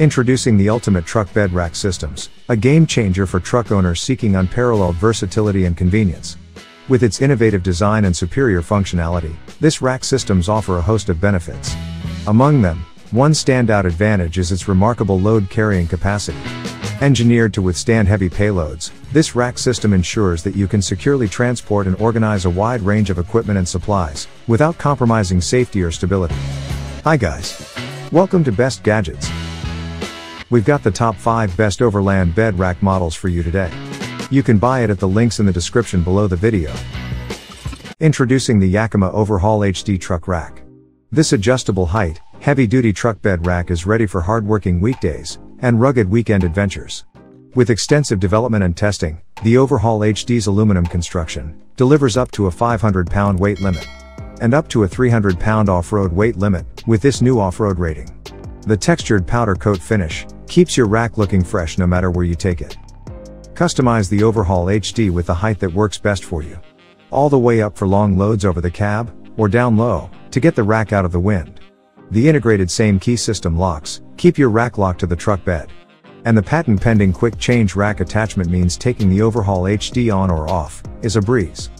Introducing the Ultimate Truck Bed Rack Systems, a game changer for truck owners seeking unparalleled versatility and convenience. With its innovative design and superior functionality, this rack systems offer a host of benefits. Among them, one standout advantage is its remarkable load carrying capacity. Engineered to withstand heavy payloads, this rack system ensures that you can securely transport and organize a wide range of equipment and supplies, without compromising safety or stability. Hi guys! Welcome to Best Gadgets. We've got the top 5 best overland bed rack models for you today. You can buy it at the links in the description below the video. Introducing the Yakima Overhaul HD Truck Rack. This adjustable height, heavy-duty truck bed rack is ready for hard-working weekdays and rugged weekend adventures. With extensive development and testing, the Overhaul HD's aluminum construction delivers up to a 500-pound weight limit and up to a 300-pound off-road weight limit with this new off-road rating. The textured powder coat finish Keeps your rack looking fresh no matter where you take it. Customize the Overhaul HD with the height that works best for you. All the way up for long loads over the cab, or down low, to get the rack out of the wind. The integrated same key system locks, keep your rack locked to the truck bed. And the patent pending quick change rack attachment means taking the Overhaul HD on or off, is a breeze.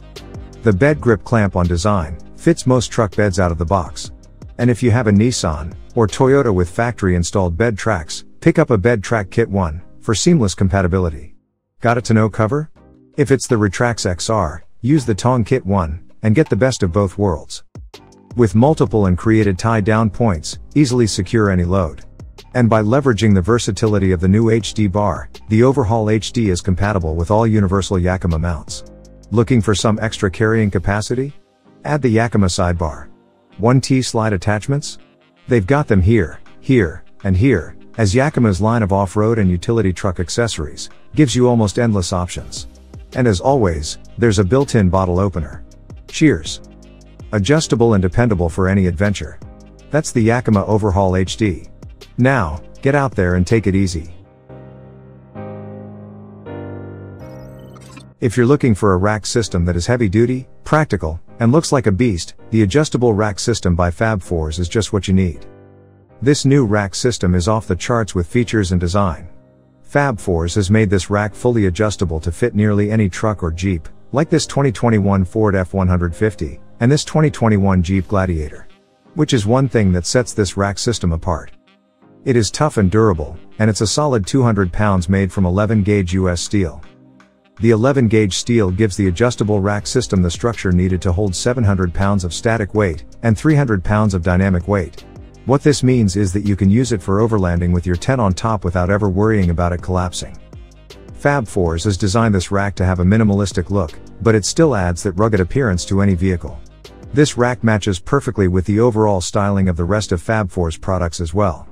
The bed grip clamp on design, fits most truck beds out of the box. And if you have a Nissan, or Toyota with factory installed bed tracks, Pick up a bed track kit 1 for seamless compatibility. Got it tonneau cover? If it's the Retrax XR, use the Tong Kit 1 and get the best of both worlds. With multiple and created tie down points, easily secure any load. And by leveraging the versatility of the new HD bar, the Overhaul HD is compatible with all universal Yakima mounts. Looking for some extra carrying capacity? Add the Yakima sidebar. 1T slide attachments? They've got them here, here, and here, as Yakima's line of off-road and utility truck accessories gives you almost endless options. And as always, there's a built-in bottle opener. Cheers! Adjustable and dependable for any adventure. That's the Yakima Overhaul HD. Now, get out there and take it easy. If you're looking for a rack system that is heavy duty, practical, and looks like a beast, the adjustable rack system by Fab Fours is just what you need. This new rack system is off the charts with features and design. Fab Fours has made this rack fully adjustable to fit nearly any truck or Jeep, like this 2021 Ford F-150, and this 2021 Jeep Gladiator. Which is one thing that sets this rack system apart. It is tough and durable, and it's a solid 200 pounds made from 11 gauge US steel. The 11 gauge steel gives the adjustable rack system the structure needed to hold 700 pounds of static weight, and 300 pounds of dynamic weight. What this means is that you can use it for overlanding with your tent on top without ever worrying about it collapsing. Fab Fours has designed this rack to have a minimalistic look, but it still adds that rugged appearance to any vehicle. This rack matches perfectly with the overall styling of the rest of Fab Fours products as well.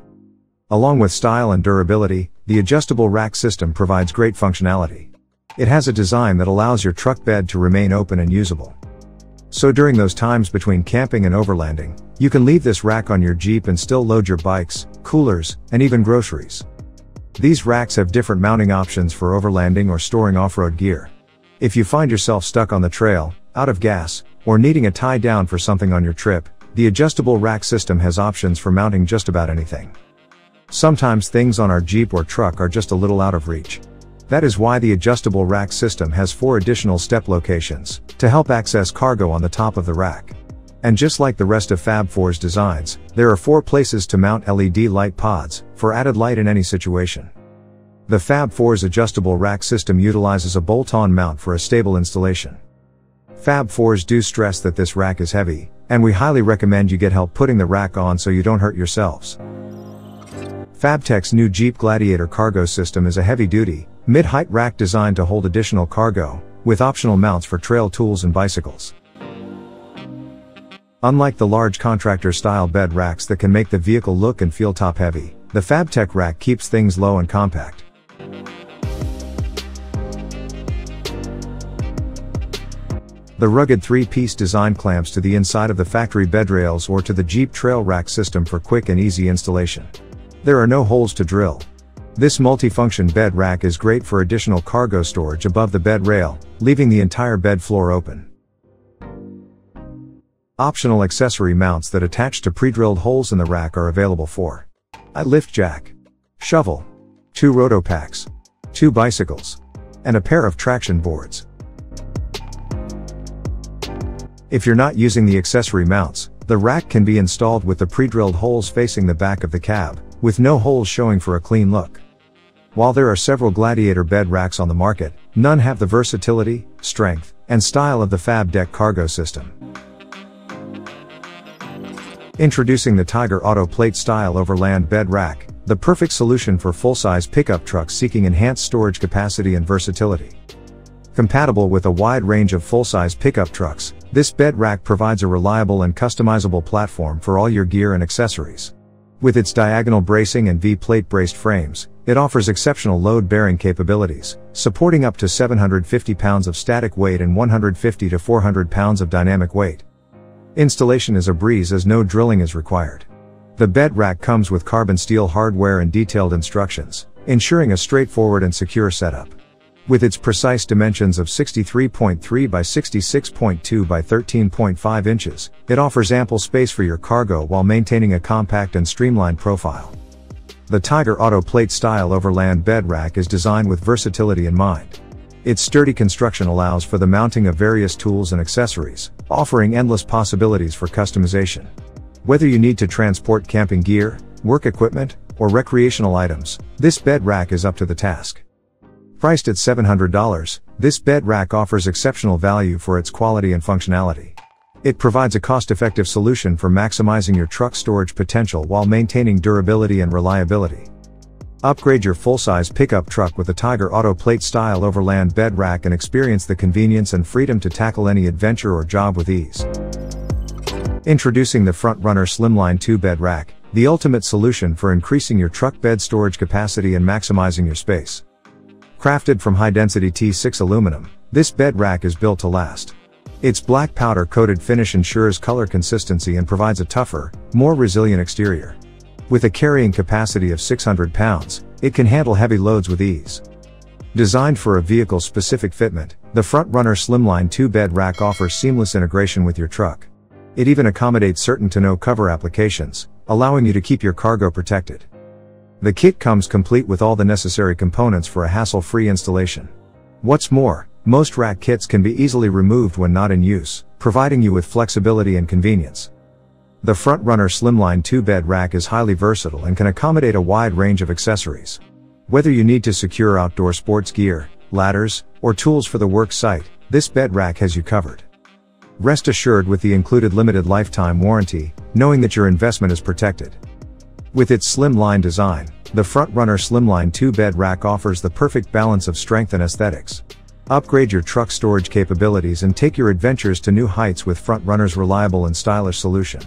Along with style and durability, the adjustable rack system provides great functionality. It has a design that allows your truck bed to remain open and usable. So during those times between camping and overlanding, you can leave this rack on your Jeep and still load your bikes, coolers, and even groceries. These racks have different mounting options for overlanding or storing off-road gear. If you find yourself stuck on the trail, out of gas, or needing a tie down for something on your trip, the adjustable rack system has options for mounting just about anything. Sometimes things on our Jeep or truck are just a little out of reach. That is why the adjustable rack system has four additional step locations, to help access cargo on the top of the rack. And just like the rest of Fab Fours designs, there are four places to mount LED light pods, for added light in any situation. The Fab Fours adjustable rack system utilizes a bolt-on mount for a stable installation. Fab Fours do stress that this rack is heavy, and we highly recommend you get help putting the rack on so you don't hurt yourselves. Fabtech's new Jeep Gladiator cargo system is a heavy-duty, Mid-height rack designed to hold additional cargo, with optional mounts for trail tools and bicycles. Unlike the large contractor-style bed racks that can make the vehicle look and feel top-heavy, the Fabtech rack keeps things low and compact. The rugged three-piece design clamps to the inside of the factory bed rails or to the Jeep trail rack system for quick and easy installation. There are no holes to drill, this multifunction bed rack is great for additional cargo storage above the bed rail, leaving the entire bed floor open. Optional accessory mounts that attach to pre-drilled holes in the rack are available for a lift jack, shovel, two RotopaX, two bicycles, and a pair of traction boards. If you're not using the accessory mounts, the rack can be installed with the pre-drilled holes facing the back of the cab, with no holes showing for a clean look. While there are several Gladiator bed racks on the market, none have the versatility, strength, and style of the Fabtech cargo system. Introducing the Tyger Auto Plate Style Overland Bed Rack, the perfect solution for full-size pickup trucks seeking enhanced storage capacity and versatility. Compatible with a wide range of full-size pickup trucks, this bed rack provides a reliable and customizable platform for all your gear and accessories. With its diagonal bracing and V-plate braced frames, it offers exceptional load-bearing capabilities, supporting up to 750 pounds of static weight and 150 to 400 pounds of dynamic weight. Installation is a breeze as no drilling is required. The bed rack comes with carbon steel hardware and detailed instructions, ensuring a straightforward and secure setup. With its precise dimensions of 63.3 by 66.2 by 13.5 inches, it offers ample space for your cargo while maintaining a compact and streamlined profile. The Tyger Auto Plate style overland bed rack is designed with versatility in mind. Its sturdy construction allows for the mounting of various tools and accessories, offering endless possibilities for customization. Whether you need to transport camping gear, work equipment, or recreational items, this bed rack is up to the task. Priced at $700, this bed rack offers exceptional value for its quality and functionality. It provides a cost-effective solution for maximizing your truck storage potential while maintaining durability and reliability. Upgrade your full-size pickup truck with a Tyger Auto Plate style overland bed rack and experience the convenience and freedom to tackle any adventure or job with ease. Introducing the Front Runner Slimline 2 bed rack, the ultimate solution for increasing your truck bed storage capacity and maximizing your space. Crafted from high-density T6 aluminum, this bed rack is built to last. Its black powder coated finish ensures color consistency and provides a tougher, more resilient exterior. With a carrying capacity of 600 pounds, it can handle heavy loads with ease. Designed for a vehicle-specific fitment, the Front Runner Slimline 2-bed rack offers seamless integration with your truck. It even accommodates certain tonneau cover applications, allowing you to keep your cargo protected. The kit comes complete with all the necessary components for a hassle-free installation. What's more, most rack kits can be easily removed when not in use, providing you with flexibility and convenience. The FrontRunner Slimline 2-bed rack is highly versatile and can accommodate a wide range of accessories. Whether you need to secure outdoor sports gear, ladders, or tools for the work site, this bed rack has you covered. Rest assured with the included limited lifetime warranty, knowing that your investment is protected. With its slimline design, the FrontRunner Slimline 2-bed rack offers the perfect balance of strength and aesthetics. Upgrade your truck storage capabilities and take your adventures to new heights with FrontRunner's reliable and stylish solution.